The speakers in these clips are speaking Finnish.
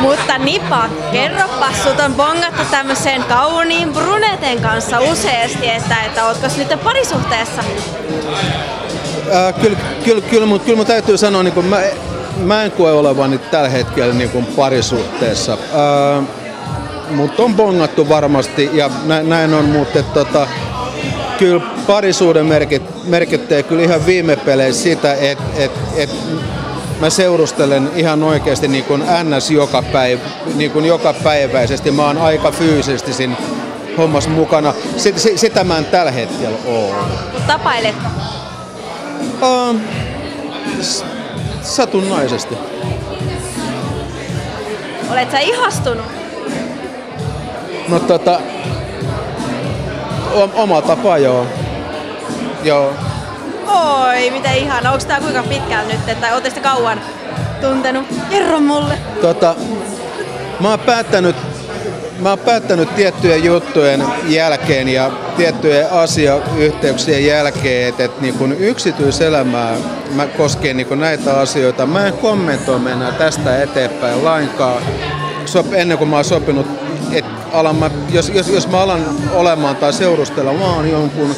Mutta Nipa, kerropa, sut on bongattu tämmöiseen kauniin bruneten kanssa useasti, että, että ootko nyt parisuhteessa? Äh, kyllä, kyllä, kyllä, mun, kyllä mun täytyy sanoa, niin mä, mä en koe olevani tällä hetkellä niin kuin parisuhteessa. Äh, mutta on bongattu varmasti ja näin on, mutta tota, kyllä parisuuden merkit, merkittää kyllä ihan viime peleissä sitä, että et, et mä seurustelen ihan oikeasti niin kuin NS joka, päivä, niin kuin joka päiväisesti. Mä oon aika fyysisesti siinä hommassa mukana. Sitä, sitä mä en tällä hetkellä ole. Tapailet? Uh, satunnaisesti. Olet sä ihastunut? No tota, oma tapa joo. Joo. Oi, miten ihana. Onko tää kuinka pitkään nyt, että ootte kauan tuntenut? Kerro mulle. Tota, mä oon päättänyt mä oon päättänyt tiettyjen juttujen jälkeen ja tiettyjen asiayhteyksien jälkeen, että, että niin yksityiselämää mä koskien niin näitä asioita, mä en kommentoi mennä tästä eteenpäin lainkaan ennen kuin mä oon sopinut, että alan mä, jos, jos, jos mä alan olemaan tai seurustelemaan jonkun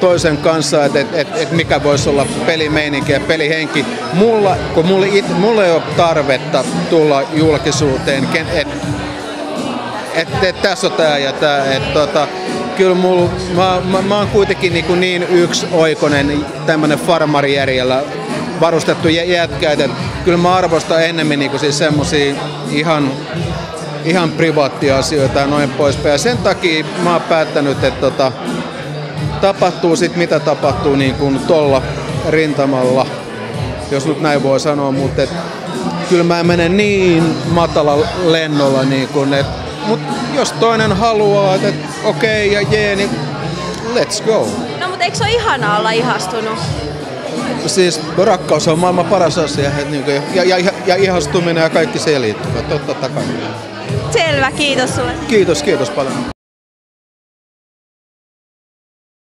toisen kanssa, että et, et, et mikä voisi olla pelimeininki ja pelihenki. Mulla, kun mulla, it, mulla ei ole tarvetta tulla julkisuuteen, että et, et, tässä on tää ja tää. Et, tota, kyllä mulla, mä, mä, mä oon kuitenkin niin, niin oikonen tämmönen farmarijärjellä varustettu jätkä, että kyllä mä arvostan ennemmin niin siis semmosia ihan ihan privaattiasioita ja noin poispäin. Ja sen takia mä oon päättänyt, että tota, tapahtuu sit mitä tapahtuu niin kuin tuolla rintamalla, jos nyt näin voi sanoa, mutta et, kyllä mä menen niin matala lennolla, niin kuin, et, mutta jos toinen haluaa, että et, okei okay, ja jee, niin let's go. No mutta eikö se ole ihanaa olla ihastunut? Siis rakkaus on maailman paras asia, et, niin kuin, ja, ja, ja ihastuminen ja kaikki siihen liittyvät, totta kai. Selvä, kiitos sulle. Kiitos, kiitos paljon.